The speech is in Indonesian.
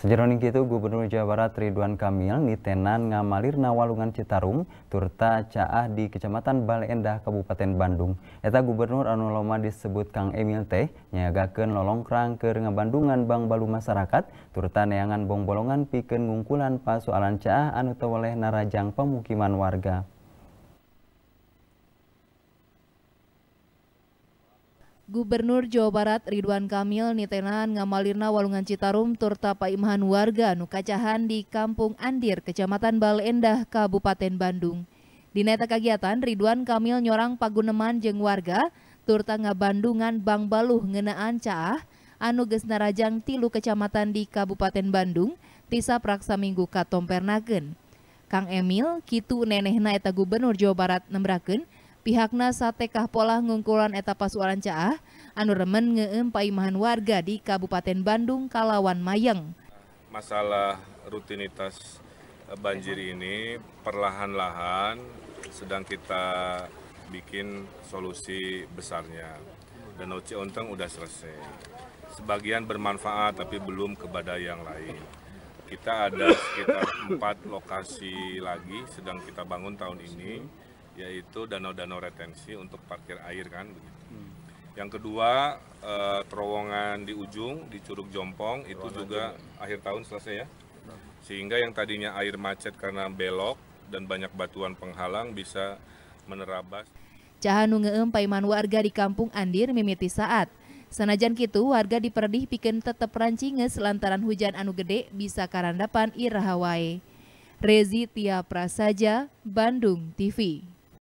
Sejeroning itu Gubernur Jawa Barat Ridwan Kamil nitenan ngamalirna walungan Citarum turta caah di Kecamatan Bale Endah Kabupaten Bandung. Eta Gubernur anu loma disebut Kang Emil teh nyagakeun lolongkrang keur ngabandungan Bang Balu masyarakat turta neangan bong bolongan pikeun ngungkulan pasoalan caah anu teweleh narajang pemukiman warga. Gubernur Jawa Barat Ridwan Kamil nitenan ngamalirna walungan Citarum turta paimahan warga nu kacahan di Kampung Andir, Kecamatan Balendah, Kabupaten Bandung. Di neta kegiatan, Ridwan Kamil nyorang paguneman jeng warga turta ngabandungan Bang Baluh ngenaan caah anu geus narajang tilu kecamatan di Kabupaten Bandung tisa praksa minggu katompernakeun. Kang Emil kitu nenehna eta Gubernur Jawa Barat nembrakeun pihakna satekah pola ngungkulan eta pasualan caah anu remen ngeem paimahan warga di Kabupaten Bandung Kalawan Mayeng. Masalah rutinitas eh, banjir ini perlahan-lahan sedang kita bikin solusi besarnya. dan Danau Ciunteng udah selesai. Sebagian bermanfaat tapi belum kepada yang lain. Kita ada sekitar empat lokasi lagi sedang kita bangun tahun ini yaitu danau-danau retensi untuk parkir air kan begitu. Hmm. Yang kedua eh, terowongan di ujung di Curug Jompong itu juga aja. akhir tahun selesai ya. Sehingga yang tadinya air macet karena belok dan banyak batuan penghalang bisa menerabas. Cahanu ngeem paiman warga di kampung Andir mimiti saat. Sanajan kitu warga diperdih piken tetep rancinges lantaran hujan anu gede bisa karandapan irahawae. Rezi Tia Prasaja, Bandung TV.